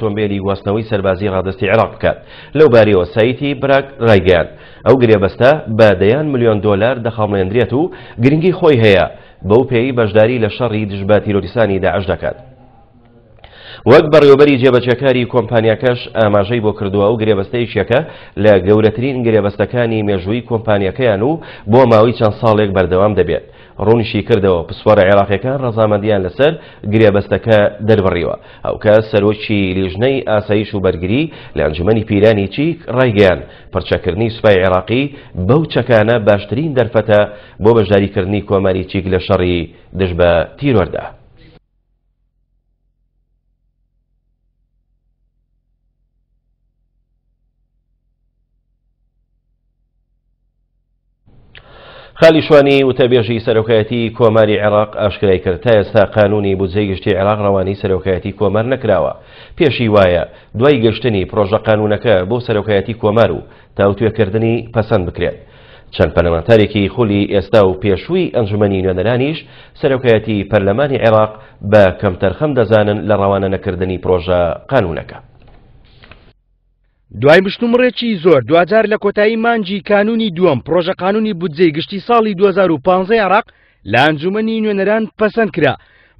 ئۆتۆمبێلی گواستنەوەی سەربازی ڕادەستی عێراق بکات لەو بارەیەوە سایتی براگ ڕایگەیاند ئەو گرێبەستە بە دەیان ملیۆن دۆلار دەخەڵمێندرێت و گرنگی خۆی هەیە بەو پێی بەشداری لە شەڕی دژ بە تیرۆریسانی داعش دەکات وەک بەڕێوبەری جێبەجەکاری کۆمپانیەکەش ئاماژەی بۆ کردووە و گرێبەستەیەکێکە لە گەورەترین گرێبەستەکانی مێژووی کۆمپانیەکەیان و بۆ ماوەی چەند ساڵێک بەردەوام دەبێت ڕوونیشیکردەوە، پسپۆرە عێراقییەکان ڕەزامەندییان لەسەر گرێبەستەکە دەربڕیوە. هاوکات سەرۆکی لیژنەی ئاسایش و بەرگری لە ئەنجومەنی پیرانی چیک ڕایگەیاند، پڕچەکردنی سوپای عێراقی بەو چەکانە باشترین دەرفەتە بۆ بەشداریکردنی کۆماری چیک لە شەڕی دژ بە تیرۆردا. خالی شوانی وتەبێژی سەرۆکایەتی کۆماری عێراق ئاشکرای کرد تا ئێستا قانونی بودجەی گشتی عێراق ڕەوانی سەرۆکایەتی کۆمار نەکراوە پێشی وایە دوای گەشتنی پرۆژە قانونەکە بۆ سەرۆکایەتی کۆمار و تاوتوێکردنی پەسەند بکرێت چەند پەرلەمانتارێکی خولی ئێستا و پێشووی ئەنجومەنی نوێنەرانیش سەرۆکایەتی پەرلەمانی عێراق بە کەمتەرخەم دەزانن لە ڕەوانە نەکردنی پرۆژە قانونەکە دوای مشتومڕێکی زۆر دواجار لە کۆتایی مانگی کانونی دووەم پرۆژە قانونی بودجەی گشتی ساڵی 2015 عراق لە ئەنجومەنی نوێنەران پەسەند کرا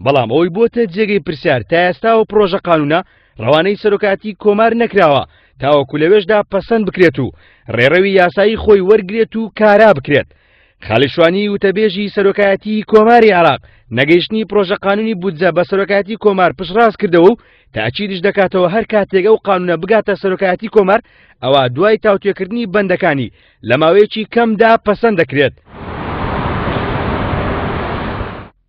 بەڵام ئەوەی بووەتە جێگەی پرسیار تا ئێستاوە پرۆژە قانونە ڕەوانەی سەرۆکاتی کۆمار نەکراوە تاوەکو لەوێشدا پەسەند بکرێت و ڕێڕەوی یاسایی خۆی وەرگێت و کارا بکرێت خالد شوانی وتەبێژی سەرۆکایەتیی کۆماری عێراق نەگەیشتنی پڕۆژە قانوونی بودجە بە سەرۆکایەتیی کۆمار پشتڕاست کردەوە و تاکیدیش دەکاتەوە هەر کاتێک ئەو قانوونە بگاتە سەرۆکایەتیی کۆمار ئەوا دوای تاوتوێکردنی بەندەکانی لە ماوەیەکی کەمدا پەسەند دەکرێت.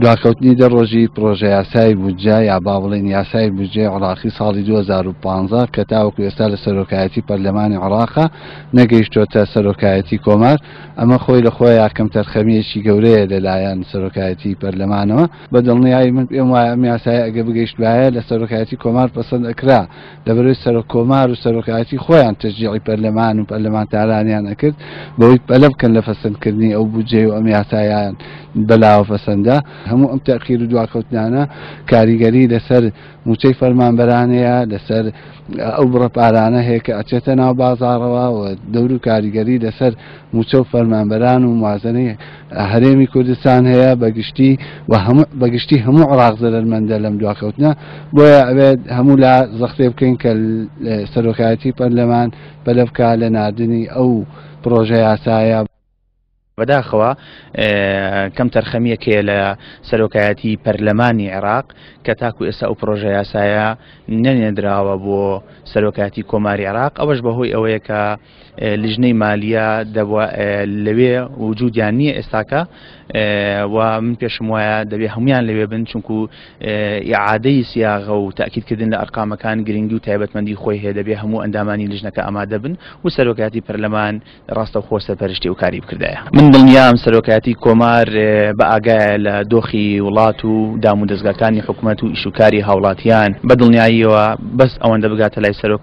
دواکەوتنی دە ڕۆژی پڕۆژەیاسای بودجە یا با بڵێین یاسای بودجەی عراقی ساڵی 2015 کە تاوەکو ئێستا لە سەرۆکایەتی پەرلەمانی عراقە نەگەیشتۆتە سەرۆکایەتی کۆمار ئەمە خۆی لە خۆی یاکەم تەرخەمیەکی گەورەیە لەلایەن سەرۆکایەتی پەرلەمانەوە بە دڵنیایی من پێم وایە ئەم یاسای ئەگە بگەیشتبایە لە سەرۆکایەتی کۆمار پەسەند ئەکرا لەبەرەی سەرۆک کۆمار و سەرۆکایەتی خۆیان تەجیعی پەرلەمان و پەرلەمانتارانیان ئەکرد بەوەی پەلە بکەن لە فەسەندکردنی ئەو بودجێ و ئەم یاسایان بەلاوە فەسەندە هەموو ئەم تاقیر و دواکەوتنانە کاریگەری لەسەر موچەی فەرمانبەرانەیە لەسەر ئەو بڕە پارانە هەیە کە ئەچێتە ناو بازارەوە و دەور و کاریگەری لەسەر موچە و فەرمانبەران و موازنەی هەرێمی کوردستان هەیە بەگشتی و بەگشتی هەموو عراق زەرمەندە لەم دواکەوتنە بۆیە ئەوێت هەموو لا زەختێ بکەین کە سەرۆکایەتی پەرلەمان بەلە بکە لە نردنی ئەو پرۆژە یاسایە بەداخەوە کەم تەرخەمیەکێ لە سەرۆکایەتی پەرلەمانی عێراق کە تاکو ئێستا ئەو پرۆژە یاسایە نەنێدراوە بۆ سەرۆکاتی کۆماری عراق ئەوەش بەهۆی ئەوەیە کە لیژنەی مالیە لەوێ وجودیان نییە ئێستاکە و من پێشم وایە دەبێ هەمویان لەوێ بن چونکو عادەی سیاغە و تاکیدکردن لە ئەرقامەکان گرنگی و تایبەتمەندی خۆی هەیە دەبێ هەموو ئەندامانی لیژنەکە ئامادە بن و سەرۆکاتی پەرلەمان ڕاستە خۆ سەرپەرشتی و کاری بکردایە من دڵنیام سەرۆکاتی کۆمار بە ئاگایە لە دۆخی وڵات و دام و دەستگاکانی حکوومەت و ئیشوکاری هاوڵاتیان بە دڵنیاییەوە بەس ئەوەندە بگاتە لای سەرۆک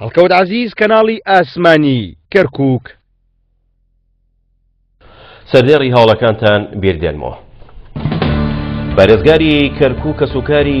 هەڵکەوت عزیز کەناڵی ئاسمانی کەرکک. سەردێڕی هەوڵەکانتان بیردێنمەوە. پارێزگاری کەرکوک کەسوکاری.